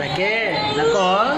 Raquel, nako.